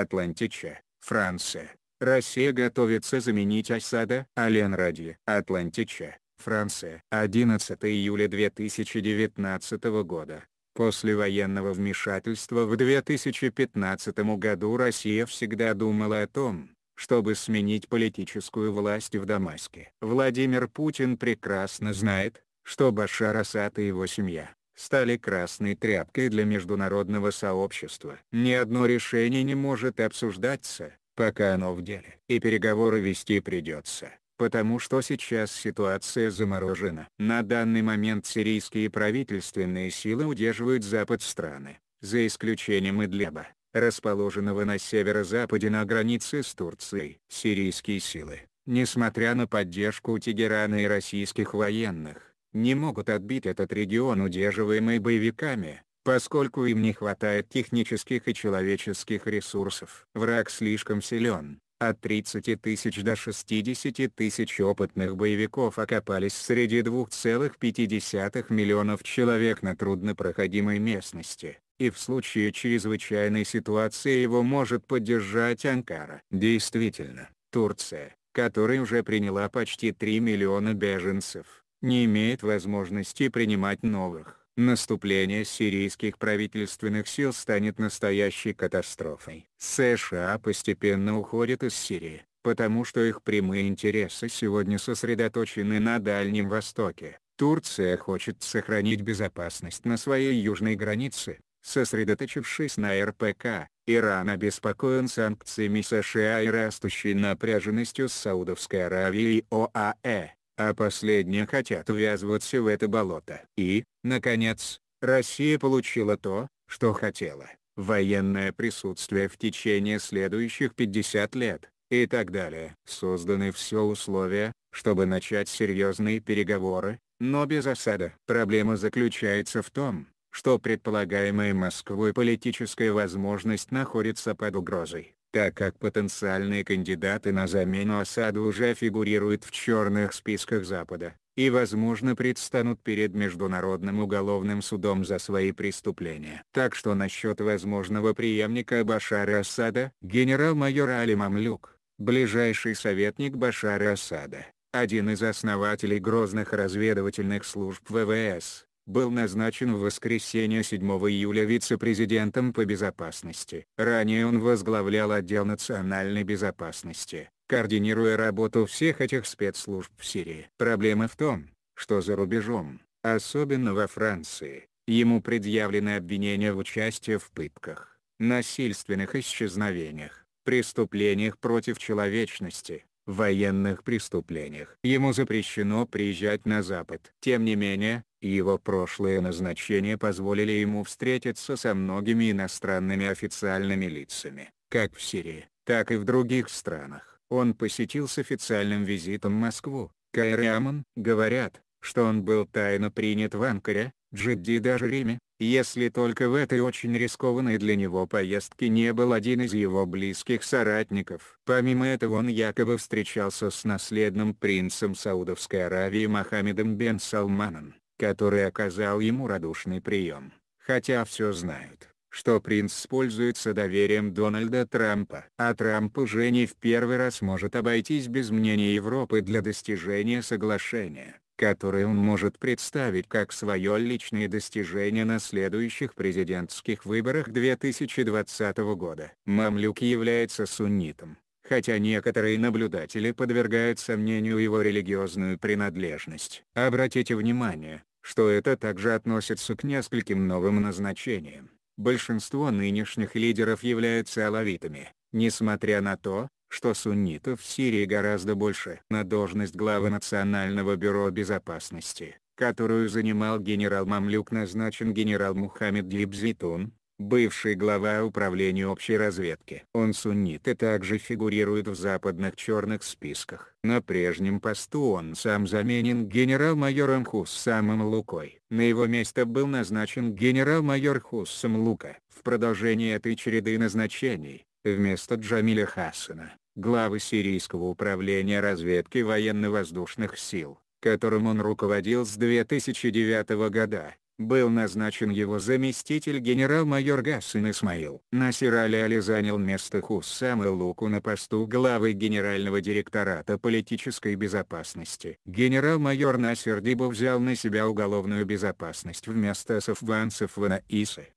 Атлантича, Франция. Россия готовится заменить Асада. Ален Ради. Атлантича, Франция. 11 июля 2019 года. После военного вмешательства в 2015 году Россия всегда думала о том, чтобы сменить политическую власть в Дамаске. Владимир Путин прекрасно знает, что Башар Асад и его семья стали красной тряпкой для международного сообщества. Ни одно решение не может обсуждаться, пока оно в деле. И переговоры вести придется, потому что сейчас ситуация заморожена. На данный момент сирийские правительственные силы удерживают запад страны, за исключением Идлеба, расположенного на северо-западе на границе с Турцией. Сирийские силы, несмотря на поддержку Тегерана и российских военных, не могут отбить этот регион удерживаемый боевиками, поскольку им не хватает технических и человеческих ресурсов. Враг слишком силен, от 30 тысяч до 60 тысяч опытных боевиков окопались среди 2,5 миллионов человек на труднопроходимой местности, и в случае чрезвычайной ситуации его может поддержать Анкара. Действительно, Турция, которая уже приняла почти 3 миллиона беженцев, не имеет возможности принимать новых. Наступление сирийских правительственных сил станет настоящей катастрофой. США постепенно уходят из Сирии, потому что их прямые интересы сегодня сосредоточены на Дальнем Востоке. Турция хочет сохранить безопасность на своей южной границе, сосредоточившись на РПК. Иран обеспокоен санкциями США и растущей напряженностью с Саудовской Аравией и ОАЭ а последние хотят увязываться в это болото. И, наконец, Россия получила то, что хотела – военное присутствие в течение следующих 50 лет, и так далее. Созданы все условия, чтобы начать серьезные переговоры, но без осада. Проблема заключается в том, что предполагаемая Москвой политическая возможность находится под угрозой так как потенциальные кандидаты на замену осаду уже фигурируют в черных списках Запада, и возможно предстанут перед Международным уголовным судом за свои преступления. Так что насчет возможного преемника Башара Асада, генерал-майор Али Мамлюк, ближайший советник Башара Асада, один из основателей грозных разведывательных служб ВВС, был назначен в воскресенье 7 июля вице-президентом по безопасности. Ранее он возглавлял отдел национальной безопасности, координируя работу всех этих спецслужб в Сирии. Проблема в том, что за рубежом, особенно во Франции, ему предъявлены обвинения в участии в пытках, насильственных исчезновениях, преступлениях против человечности, военных преступлениях. Ему запрещено приезжать на Запад. Тем не менее, его прошлые назначения позволили ему встретиться со многими иностранными официальными лицами, как в Сирии, так и в других странах. Он посетил с официальным визитом Москву, Каир и Аман. Говорят, что он был тайно принят в Анкаре, Джидди даже Риме, если только в этой очень рискованной для него поездке не был один из его близких соратников. Помимо этого он якобы встречался с наследным принцем Саудовской Аравии Мохаммедом бен Салманом, который оказал ему радушный прием, хотя все знают что принц пользуется доверием Дональда Трампа. А Трамп уже не в первый раз может обойтись без мнения Европы для достижения соглашения который он может представить как свое личное достижение на следующих президентских выборах 2020 года. Мамлюк является суннитом, хотя некоторые наблюдатели подвергают сомнению его религиозную принадлежность. Обратите внимание, что это также относится к нескольким новым назначениям. Большинство нынешних лидеров являются алавитами, несмотря на то, что суннитов в Сирии гораздо больше. На должность главы Национального бюро безопасности, которую занимал генерал Мамлюк назначен генерал Мухаммед Дибзитун, бывший глава управления общей разведки. Он суннит и также фигурирует в западных черных списках. На прежнем посту он сам заменен генерал-майором Хуссамом Лукой. На его место был назначен генерал-майор Хуссам Лука. В продолжении этой череды назначений, вместо Джамиля Хассана, главы Сирийского управления разведки военно-воздушных сил, которым он руководил с 2009 года, был назначен его заместитель генерал-майор Гасан Исмаил. Насир Али-Али занял место Хуссама Луку на посту главы Генерального директората политической безопасности. Генерал-майор Насир Дибо взял на себя уголовную безопасность вместо Сафван Сафвана.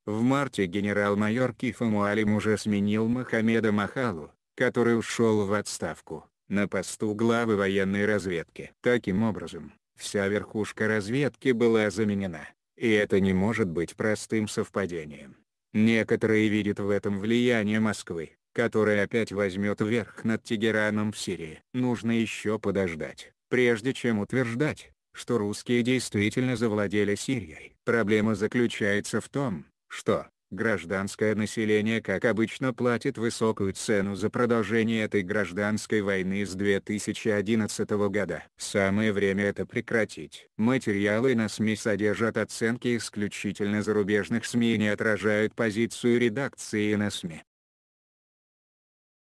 В марте генерал-майор Кифа Муалим уже сменил Мохаммеда Махалу, который ушел в отставку, на посту главы военной разведки. Таким образом, вся верхушка разведки была заменена. И это не может быть простым совпадением. Некоторые видят в этом влияние Москвы, которая опять возьмет верх над Тегераном в Сирии. Нужно еще подождать, прежде чем утверждать, что русские действительно завладели Сирией. Проблема заключается в том, что, Гражданское население как обычно платит высокую цену за продолжение этой гражданской войны с 2011 года. Самое время это прекратить. Материалы на СМИ содержат оценки исключительно зарубежных СМИ и не отражают позицию редакции на СМИ.